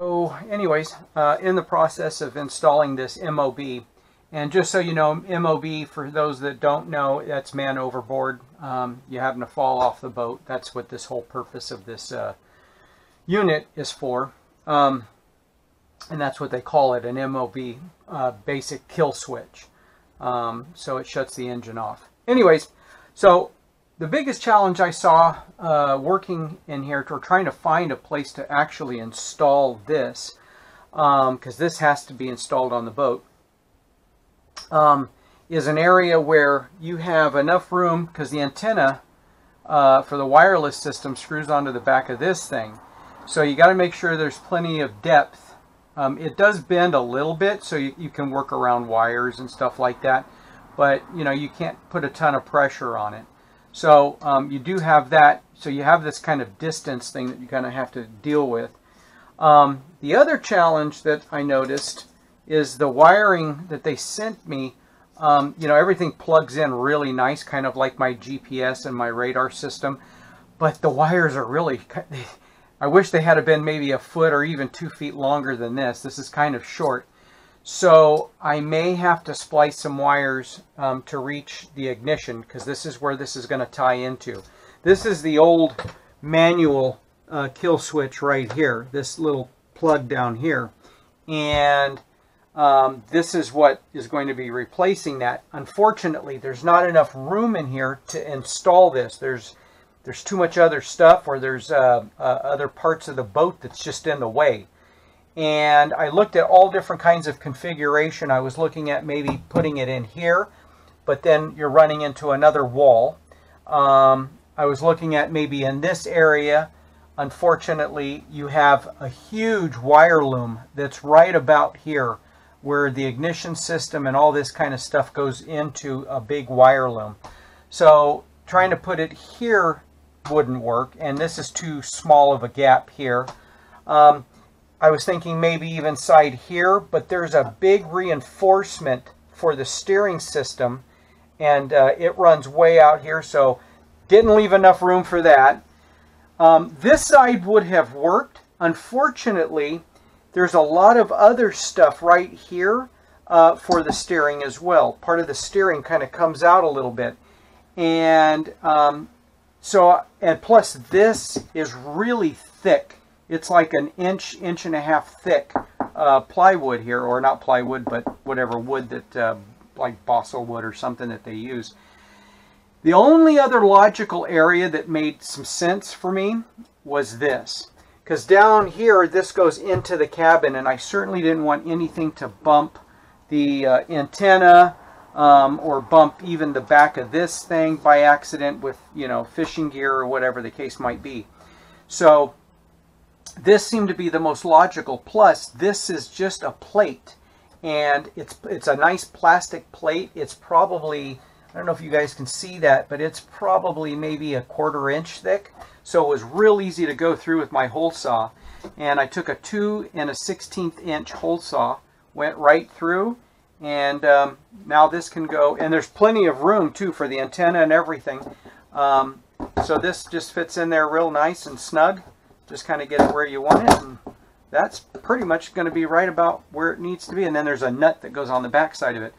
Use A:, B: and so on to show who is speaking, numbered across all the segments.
A: So anyways, uh, in the process of installing this MOB, and just so you know, MOB, for those that don't know, that's man overboard. Um, you happen to fall off the boat. That's what this whole purpose of this uh, unit is for. Um, and that's what they call it, an MOB, uh, basic kill switch. Um, so it shuts the engine off. Anyways, so the biggest challenge I saw uh, working in here, or trying to find a place to actually install this, because um, this has to be installed on the boat, um, is an area where you have enough room, because the antenna uh, for the wireless system screws onto the back of this thing. So you got to make sure there's plenty of depth. Um, it does bend a little bit, so you, you can work around wires and stuff like that, but you know you can't put a ton of pressure on it. So um, you do have that. So you have this kind of distance thing that you kind of have to deal with. Um, the other challenge that I noticed is the wiring that they sent me. Um, you know, everything plugs in really nice, kind of like my GPS and my radar system. But the wires are really, I wish they had been maybe a foot or even two feet longer than this. This is kind of short. So I may have to splice some wires um, to reach the ignition because this is where this is going to tie into. This is the old manual uh, kill switch right here, this little plug down here. And um, this is what is going to be replacing that. Unfortunately, there's not enough room in here to install this. There's there's too much other stuff or there's uh, uh, other parts of the boat that's just in the way and I looked at all different kinds of configuration. I was looking at maybe putting it in here, but then you're running into another wall. Um, I was looking at maybe in this area. Unfortunately, you have a huge wire loom that's right about here where the ignition system and all this kind of stuff goes into a big wire loom. So trying to put it here wouldn't work, and this is too small of a gap here. Um, I was thinking maybe even side here, but there's a big reinforcement for the steering system and uh, it runs way out here, so didn't leave enough room for that. Um, this side would have worked. Unfortunately, there's a lot of other stuff right here uh, for the steering as well. Part of the steering kind of comes out a little bit. And um, so, and plus this is really thick. It's like an inch, inch and a half thick uh, plywood here, or not plywood, but whatever wood that, uh, like balsa wood or something that they use. The only other logical area that made some sense for me was this. Because down here, this goes into the cabin, and I certainly didn't want anything to bump the uh, antenna um, or bump even the back of this thing by accident with, you know, fishing gear or whatever the case might be. So this seemed to be the most logical. Plus, this is just a plate, and it's it's a nice plastic plate. It's probably I don't know if you guys can see that, but it's probably maybe a quarter inch thick. So it was real easy to go through with my hole saw. And I took a 2 and a 16th inch hole saw, went right through, and um, now this can go, and there's plenty of room too for the antenna and everything. Um, so this just fits in there real nice and snug just kind of get it where you want it and that's pretty much going to be right about where it needs to be and then there's a nut that goes on the back side of it.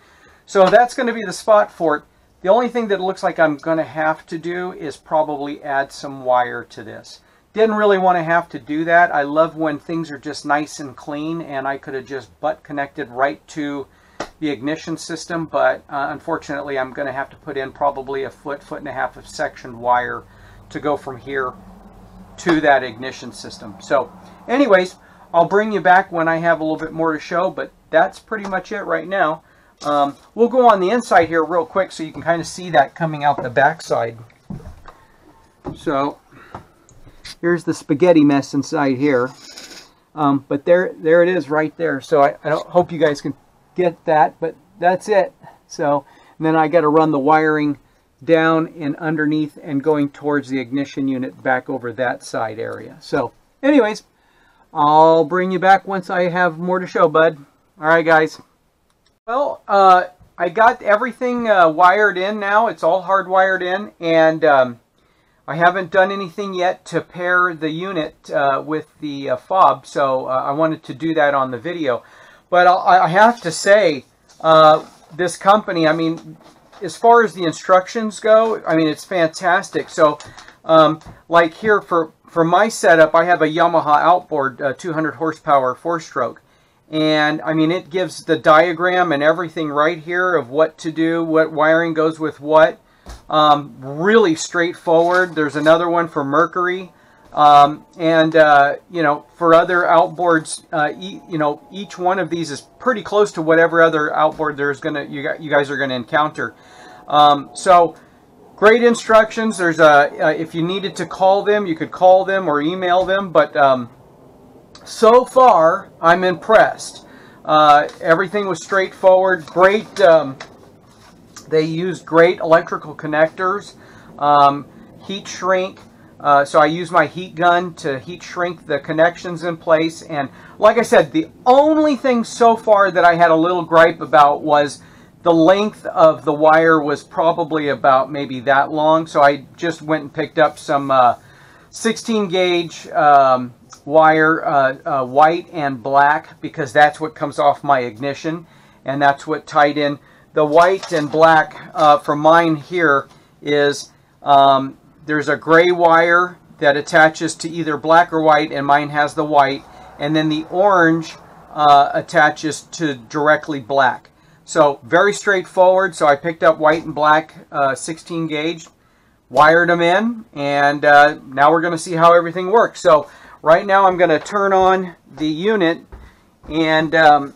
A: So that's going to be the spot for it. The only thing that looks like I'm going to have to do is probably add some wire to this. Didn't really want to have to do that. I love when things are just nice and clean and I could have just butt connected right to the ignition system but uh, unfortunately I'm going to have to put in probably a foot foot and a half of sectioned wire to go from here to that ignition system. So anyways, I'll bring you back when I have a little bit more to show, but that's pretty much it right now. Um, we'll go on the inside here real quick so you can kind of see that coming out the backside. So here's the spaghetti mess inside here. Um, but there, there it is right there. So I, I hope you guys can get that, but that's it. So then I got to run the wiring down and underneath and going towards the ignition unit back over that side area. So anyways, I'll bring you back once I have more to show, bud. All right, guys. Well, uh, I got everything uh, wired in now. It's all hardwired in. And um, I haven't done anything yet to pair the unit uh, with the uh, fob, so uh, I wanted to do that on the video. But i I have to say, uh, this company, I mean, as far as the instructions go, I mean, it's fantastic. So, um, like here for, for my setup, I have a Yamaha outboard, uh, 200 horsepower four-stroke. And, I mean, it gives the diagram and everything right here of what to do, what wiring goes with what. Um, really straightforward. There's another one for Mercury. Um, and, uh, you know, for other outboards, uh, e you know, each one of these is pretty close to whatever other outboard there's going to, you, you guys are going to encounter. Um, so, great instructions. There's a, uh, if you needed to call them, you could call them or email them. But um, so far, I'm impressed. Uh, everything was straightforward. Great um, they used great electrical connectors, um, heat shrink. Uh, so I use my heat gun to heat shrink the connections in place. And like I said, the only thing so far that I had a little gripe about was the length of the wire was probably about maybe that long. So I just went and picked up some uh, 16 gauge um, wire, uh, uh, white and black, because that's what comes off my ignition. And that's what tied in the white and black uh, for mine here is um, there's a gray wire that attaches to either black or white and mine has the white and then the orange uh, attaches to directly black. So very straightforward. So I picked up white and black uh, 16 gauge wired them in and uh, now we're going to see how everything works. So right now I'm going to turn on the unit and um,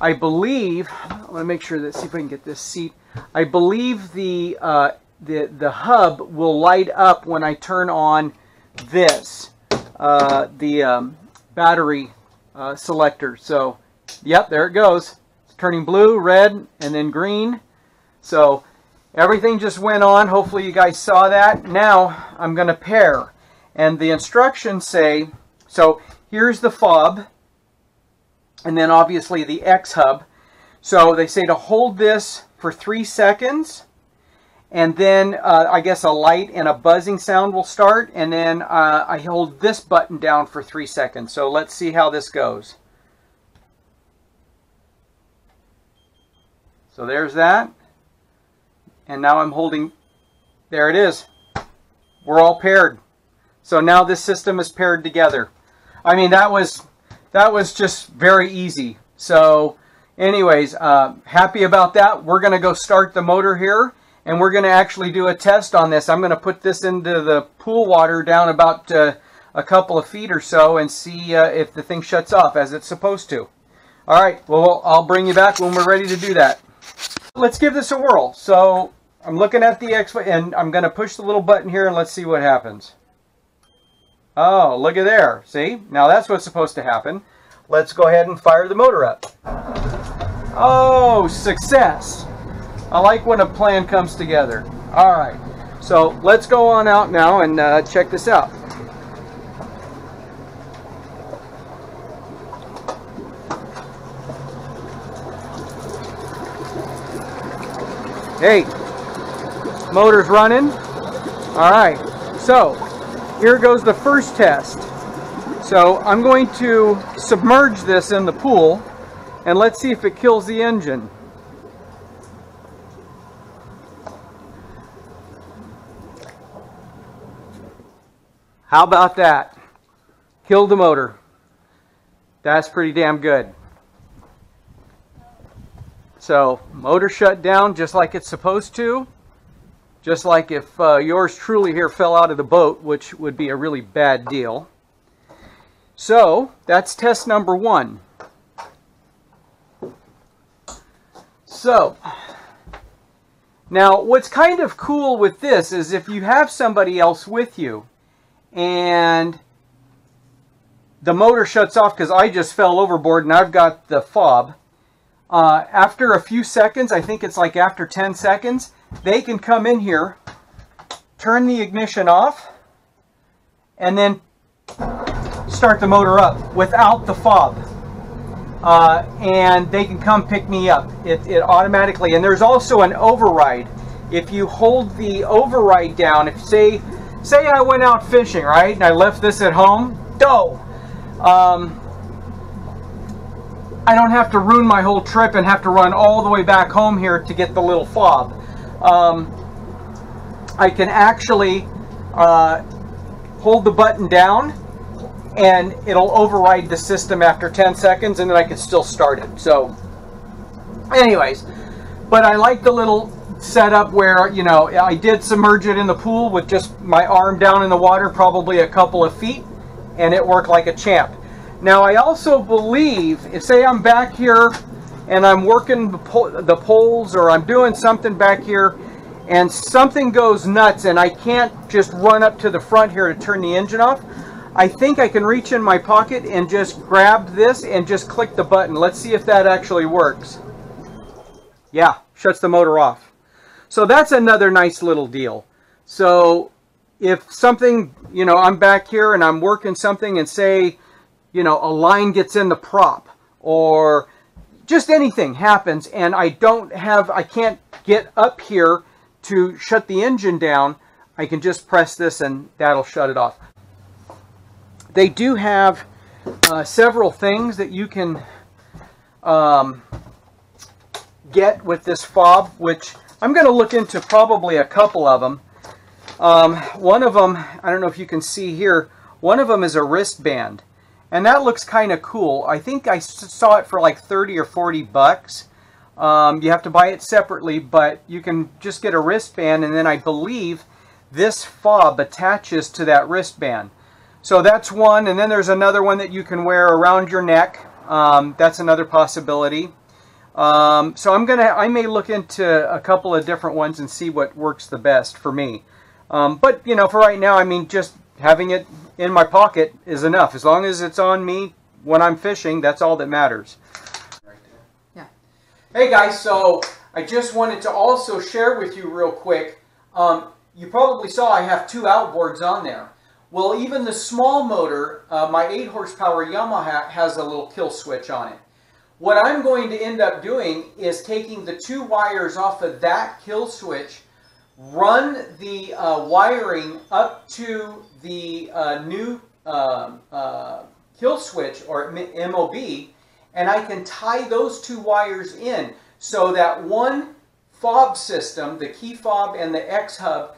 A: I believe, I want to make sure that, see if I can get this seat. I believe the, uh, the, the hub will light up when I turn on this, uh, the um, battery uh, selector. So, yep, there it goes. It's turning blue, red, and then green. So, everything just went on. Hopefully you guys saw that. Now, I'm going to pair. And the instructions say, so here's the fob and then obviously the X hub. So they say to hold this for three seconds and then uh, I guess a light and a buzzing sound will start and then uh, I hold this button down for three seconds. So let's see how this goes. So there's that. And now I'm holding, there it is. We're all paired. So now this system is paired together. I mean, that was that was just very easy. So anyways, uh, happy about that. We're going to go start the motor here and we're going to actually do a test on this. I'm going to put this into the pool water down about uh, a couple of feet or so and see uh, if the thing shuts off as it's supposed to. All right, well, I'll bring you back when we're ready to do that. Let's give this a whirl. So I'm looking at the X and I'm going to push the little button here and let's see what happens. Oh, look at there. See? Now that's what's supposed to happen. Let's go ahead and fire the motor up. Oh, success. I like when a plan comes together. All right. So let's go on out now and uh, check this out. Hey, motor's running. All right. So here goes the first test. So I'm going to submerge this in the pool and let's see if it kills the engine. How about that? Killed the motor. That's pretty damn good. So motor shut down just like it's supposed to. Just like if uh, yours truly here fell out of the boat, which would be a really bad deal. So, that's test number one. So, now what's kind of cool with this is if you have somebody else with you and the motor shuts off because I just fell overboard and I've got the fob. Uh, after a few seconds, I think it's like after 10 seconds, they can come in here, turn the ignition off, and then start the motor up without the fob. Uh, and they can come pick me up. It, it automatically, and there's also an override. if you hold the override down, if say, say I went out fishing, right, and I left this at home, dough. Um, I don't have to ruin my whole trip and have to run all the way back home here to get the little fob. Um, I can actually uh, hold the button down and it'll override the system after 10 seconds and then I can still start it. So anyways, but I like the little setup where, you know, I did submerge it in the pool with just my arm down in the water, probably a couple of feet, and it worked like a champ. Now I also believe, if say I'm back here and I'm working the, pol the poles or I'm doing something back here and something goes nuts and I can't just run up to the front here to turn the engine off, I think I can reach in my pocket and just grab this and just click the button. Let's see if that actually works. Yeah, shuts the motor off. So that's another nice little deal. So if something, you know, I'm back here and I'm working something and say, you know, a line gets in the prop or just anything happens and I don't have, I can't get up here to shut the engine down, I can just press this and that'll shut it off. They do have uh, several things that you can um, get with this fob, which I'm going to look into probably a couple of them. Um, one of them, I don't know if you can see here, one of them is a wristband. And that looks kind of cool. I think I saw it for like 30 or 40 bucks. Um, you have to buy it separately, but you can just get a wristband, and then I believe this fob attaches to that wristband. So that's one, and then there's another one that you can wear around your neck. Um, that's another possibility. Um, so I'm gonna, I may look into a couple of different ones and see what works the best for me. Um, but you know, for right now, I mean, just having it in my pocket is enough. As long as it's on me when I'm fishing, that's all that matters. Yeah. Hey guys, so I just wanted to also share with you real quick. Um, you probably saw I have two outboards on there. Well, even the small motor, uh, my 8 horsepower Yamaha has a little kill switch on it. What I'm going to end up doing is taking the two wires off of that kill switch, run the uh, wiring up to the uh, new um, uh, kill switch or MOB, and I can tie those two wires in so that one fob system, the key fob and the X hub,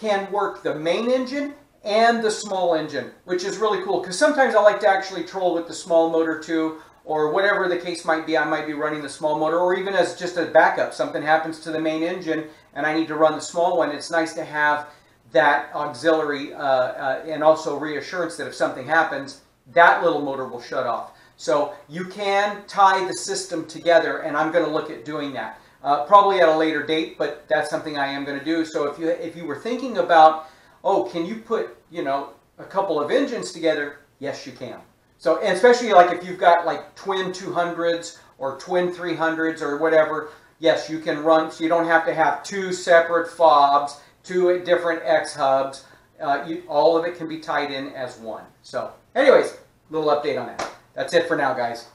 A: can work the main engine and the small engine, which is really cool because sometimes I like to actually troll with the small motor too or whatever the case might be, I might be running the small motor or even as just a backup. Something happens to the main engine and I need to run the small one. It's nice to have that auxiliary uh, uh, and also reassurance that if something happens, that little motor will shut off. So you can tie the system together, and I'm going to look at doing that. Uh, probably at a later date, but that's something I am going to do. So if you if you were thinking about, oh, can you put you know a couple of engines together? Yes, you can. So especially like if you've got like twin 200s or twin 300s or whatever, yes, you can run. So you don't have to have two separate fobs, two different X hubs. Uh, you, all of it can be tied in as one. So anyways, little update on that. That's it for now, guys.